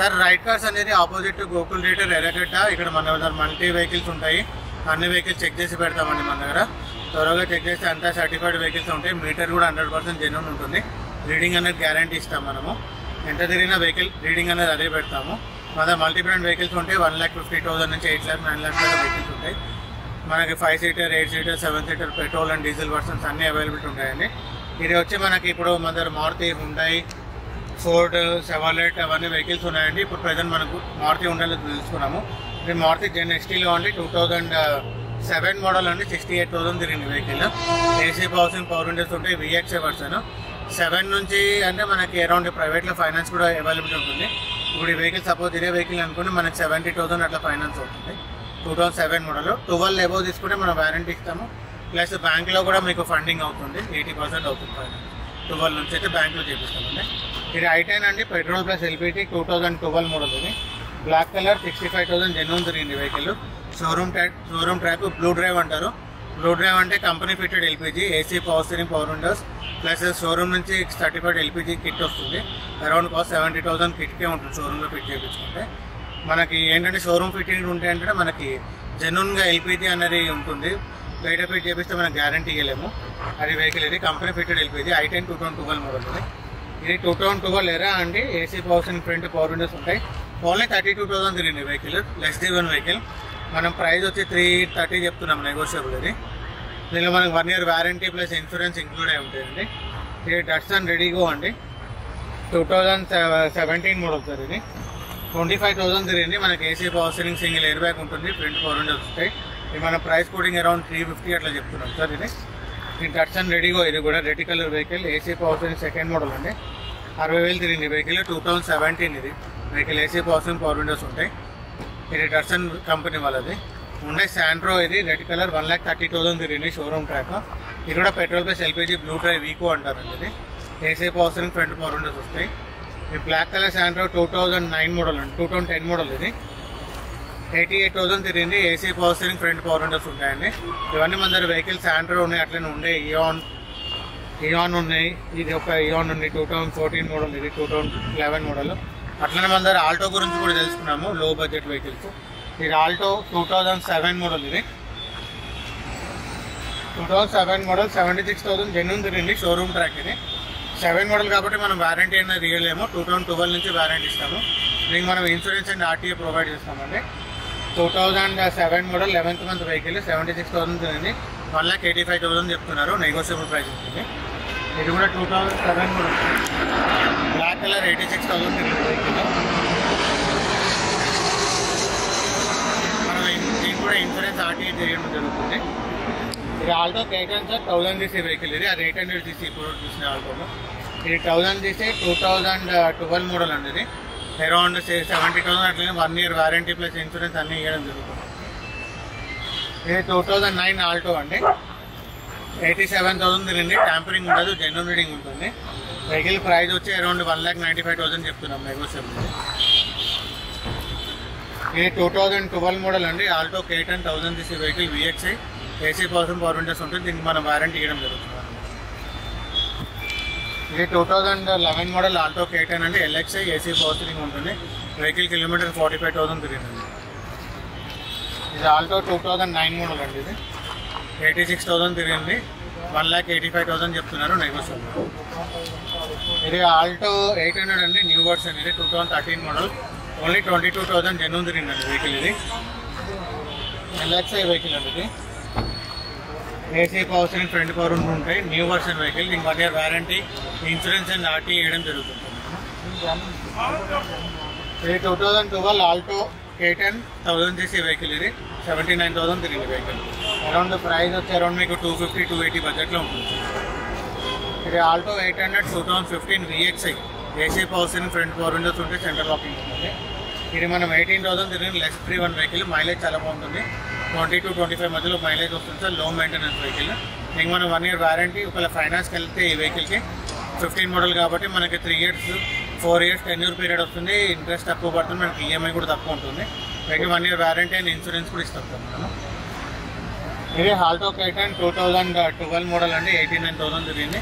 Sir right cars అనేది opposite Gokul theatre Erragadda ఇక్కడ మన దగ్గర మల్టీ వెహికల్స్ ఉంటాయి. అన్ని వెహికల్స్ చెక్ చేసి పెడతామండి మన దగ్గర. త్వరగా చెక్ చేస్తే అంతా సర్టిఫైడ్ వెహికల్స్ ఉంటాయి. మీటర్ కూడా హండ్రెడ్ పర్సెంట్ జెన్యున్ ఉంటుంది. రీడింగ్ అనేది గ్యారంటీ ఇస్తాం మనము. ఎంత తిరిగిన వెహికల్ రీడింగ్ అనేది అదే పెడతాము. మన దగ్గర మల్టీ బ్రాండ్ వెహికల్స్ ఉంటాయి వన్ ల్యాక్ ఫిఫ్టీ థౌసండ్ నుంచి eight lakh nine lakhs vehicles ఉంటాయి. మనకి five seater eight seater seven seater petrol and diesel versions అన్నీ అవైలబిలిటీ ఉంటాయండి. ఇది వచ్చి మనకి ఇప్పుడు మన దగ్గర మారుతి ఉంటాయి ఫోర్డ్ సెవాలెట్ అవన్నీ వెహికల్స్ ఉన్నాయండి. ఇప్పుడు ప్రజెంట్ మనకు మారుతి ఉండాలి తెలుసుకున్నాము. ఇది మారుతి జెన్ ఎక్స్టీలో అండి. టూ థౌజండ్ సెవెన్ మోడల్ అండి. సిక్స్టీ ఎయిట్ థౌసండ్ తిరిగింది వెహికల్. ఏసీ పవర్సింగ్ పవర్ విండోస్ ఉంటాయి. VX version. సెవెన్ నుంచి అంటే మనకి అరౌండ్ ప్రైవేట్లో ఫైనాన్స్ కూడా అవైలబుల్ ఉంటుంది. ఇప్పుడు ఈ వెహికల్ సపోజ్ ఇదే వెహికల్ అనుకుంటే మనకి సెవెంటీ థౌసండ్ అట్లా ఫైనాన్స్ అవుతుంది. Two thousand seven model. Twelve above తీసుకుంటే మనం వారంటీ ఇస్తాము. ప్లస్ బ్యాంక్లో కూడా మీకు ఫండింగ్ అవుతుంది. ఎయిటీ పర్సెంట్ అవుతుంది ఫైనాన్స్. ట్వెల్వ్ నుంచి అయితే బ్యాంక్లో చేపిస్తామండి. ఇది ఐటెన్ అండి petrol plus LPG two thousand twelve model ఇది. Black colour sixty five thousand genuine తిరిగింది vehicle showroom track showroom track blue drive అంటారు. బ్లూ డ్రైవ్ అంటే company fitted LPG AC power steering power windows plus showroom నుంచి thirty five LPG kit వస్తుంది. Around cost seventy thousand కిట్కే ఉంటుంది షోరూంలో fit చేయించుకుంటే మనకి ఏంటంటే షోరూమ్ ఫిట్టింగ్ ఉంటే అంటే మనకి జెన్యున్గా ఎల్పిజి అనేది ఉంటుంది. బయట ఫిట్ చేపిస్తే మనం గ్యారంటీ ఇవ్వలేము అది వెహికల్ ఇది కంపెనీ ఫిట్టెడ్ వెళ్ళిపోయింది. I ten two thousand twelve model ఇది ఇది టూ థౌసండ్ ట్వెల్వ్ ఎరా అండి. AC powers front power windows ఉంటాయి. ఓన్లీ థర్టీ టూ థౌసండ్ తిరిగింది వెహికల్ లెస్ వన్ వెహికల్ మనం ప్రైస్ వచ్చి త్రీ థర్టీ చెప్తున్నాం నెగోషియబుల్ ఇది. దీనిలో మనకి one year warranty plus insurance include అయి ఉంటాయండి. ఇది డట్సన్ రెడీగో అండి. Two thousand seventeen model sir ఇది. ట్వంటీ ఫైవ్ థౌసండ్ తిరిగింది. మనకి AC power steering single air bag ఉంటుంది. ఫ్రంట్ పవర్ విండోస్ ఉంటాయి. మన price quoting around three fifty అట్లా చెప్తున్నాం సార్ ఇది. దీని టచ్ అండ్ రెడీగో ఇది కూడా red colour vehicle AC power second model అండి. అరవై వేలు తిరిగింది. వెహికల్ టూ థౌసండ్ సెవెంటీన్ ఇది. Vehicle AC power power windows ఉంటాయి. ఇది డట్సన్ కంపెనీ వాళ్ళది. ఉండే శాండ్రో ఇది red colour one lakh thirty thousand తిరిగింది షోరూమ్ ట్రాక్ ఇది కూడా petrol plus LPG blue drive Vicco అంటారండి ఇది. AC power front power windows వస్తాయి. ఈ black colour Santro two thousand nine model అండి. టూ థౌసండ్ టెన్ మోడల్ ఇది. ఎయిటీ ఎయిట్ థౌసండ్ తిరిగింది AC power steering front power windows ఉంటాయండి. ఇవన్నీ మన దగ్గర వెహికల్స్ ఆండ్రాయిడ్ ఉన్నాయి అట్లనే ఉండే ఇయాన్ ఇయాన్ ఉన్నాయి. ఇది ఒక ఇయాన్ ఉంది టూ థౌసండ్ ఫోర్టీన్ మోడల్ ఇది టూ థౌసండ్ లెవెన్ మోడల్ అట్లనే మన దగ్గర ఆల్టో గురించి కూడా తెలుసుకున్నాము లో బడ్జెట్ వెహికల్స్ ఇది Alto two thousand seven model ఇది. Two thousand seven model seventy six thousand genuine తిరిగింది షోరూమ్ ట్రాక్ ఇది. సెవెన్ మోడల్ కాబట్టి మనం వారంటీ అనేది ఇవ్వలేము టూ థౌసండ్ ట్వెల్వ్ నుంచి వారంటీ ఇస్తాము. దీనికి మనం ఇన్సూరెన్స్ అండ్ ఆర్టీఏ ప్రొవైడ్ చేస్తామండి. Two thousand seven model eleventh month vehicle seventy six thousand తిరిగింది one lakh eighty five thousand చెప్తున్నారు. నెగోషియబుల్ ప్రైస్ ఉంటుంది. ఇది కూడా two thousand seven model black colour eighty six thousand vehicle మనం దీనికి కూడా insurance RTA చేయడం జరుగుతుంది. ఇది Alto K ten sir thousand CC vehicle ఇది. అది ఎయిట్ హండ్రెడ్ సీసీ ఇప్పుడు చూసిన ఆల్టోలో ఇది thousand CC two thousand twelve model అండి ఇది. అరౌండ్ సెవెంటీ థౌసండ్ అట్లనే one year warranty plus insurance అన్నీ ఇవ్వడం జరుగుతుంది. ఇది టూ థౌజండ్ నైన్ ఆల్టో అండి. ఎయిటీ సెవెన్ థౌసండ్ తిరిగింది. ట్యాంపరింగ్ ఉండదు జెన్యున్ రీడింగ్ ఉంటుంది. వెహికల్ ప్రైస్ వచ్చి around one lakh ninety five thousand చెప్తున్నాం నెగోషియబుల్ ఇది టూ థౌజండ్ ట్వెల్వ్ మోడల్ అండి. ఆల్టో కే టెన్ థౌసండ్ తీసి vehicle VXI AC person power ఉంటుంది. దీనికి మనం వారంటీ ఇవ్వడం జరుగుతుంది. ఇది two thousand eleven model Alto K ten అండి. ఎల్ఎక్స్ఐ ఏసీ పవర్ స్టీరింగ్ ఉంటుంది. Vehicle kilometre forty five thousand తిరిగిందండి. ఇది Alto two thousand nine model అండి ఇది. ఎయిటీ సిక్స్ థౌసండ్ తిరిగింది. One lakh eighty five thousand చెప్తున్నారు నైబర్స్ ఇది ఆల్టో ఎయిట్ హండ్రెడ్ అండి. New version ఇది two thousand thirteen model only twenty two thousand genuine తిరిగిందండి vehicle ఇది. LXI vehicle అండి ఇది. AC power steering front power ఉంటాయి new version vehicle దీనికి one year warranty insurance and RT వేయడం జరుగుతుంది. ఇది two thousand twelve Alto K ten thousand చేసే vehicle ఇది. సెవెంటీ నైన్ థౌసండ్ తిరిగింది వెహికల్. అరౌండ్ ప్రైస్ వచ్చి అరౌండ్ మీకు టూ ఫిఫ్టీ టూ ఎయిటీ బడ్జెట్లో ఉంటుంది. ఇది Alto eight hundred two thousand fifteen VXI AC power steering front power windows ఉంటే centre locking ఉంటుంది. ఇది మనం ఎయిటీన్ థౌసండ్ తిరిగి less free one vehicle. Mileage చాలా బాగుంటుంది. ట్వంటీ టు ట్వంటీ ఫైవ్ మధ్యలో మైలేజ్ వస్తుంది సార్లో మెయింటెనెన్స్ వెహికల్ ఇంక మనం వన్ ఇయర్ వారంటీ ఒకవేళ ఫైనాన్స్కి వెళ్తే ఈ వెహికల్కి ఫిఫ్టీన్ మోడల్ కాబట్టి మనకి three years four years ten year period వస్తుంది. ఇంట్రెస్ట్ తక్కువ పడుతుంది మనకి ఈఎంఐ కూడా తక్కువ ఉంటుంది. Vehicle one year warranty and insurance కూడా ఇస్తాం సార్ మనం. ఇది Alto K ten two thousand twelve model అండి ఎయిటీ నైన్ థౌసండ్ తిరిగింది.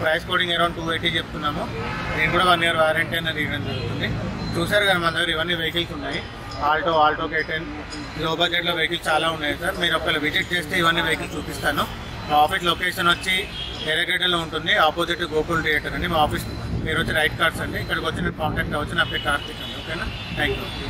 Price quoting around two eighty చెప్తున్నాము. నేను కూడా వన్ ఇయర్ వారంటీ అనేది ఇవ్వడం జరుగుతుంది. చూసారు కదా మన దగ్గర ఇవన్నీ వెహికల్స్ ఉన్నాయి. ఆల్టో ఆల్టో కేటెన్లో బడ్జెట్లో వెహికల్స్ చాలా ఉన్నాయి సార్. మీరు ఒకవేళ విజిట్ చేస్తే ఇవన్నీ వెహికల్స్ చూపిస్తాను. మా ఆఫీస్ లొకేషన్ వచ్చి ఎర్రగడ్డలో ఉంటుంది. ఆపోజిట్ గోకుల్ థియేటర్ అండి. మా ఆఫీస్ మీరు వచ్చి రైట్ కార్డ్స్ అండి. ఇక్కడికి వచ్చి నేను కాంటాక్ట్ అవ్వచ్చు. నా పేరు కార్తీక్ అండి. ఓకేనా? Thank you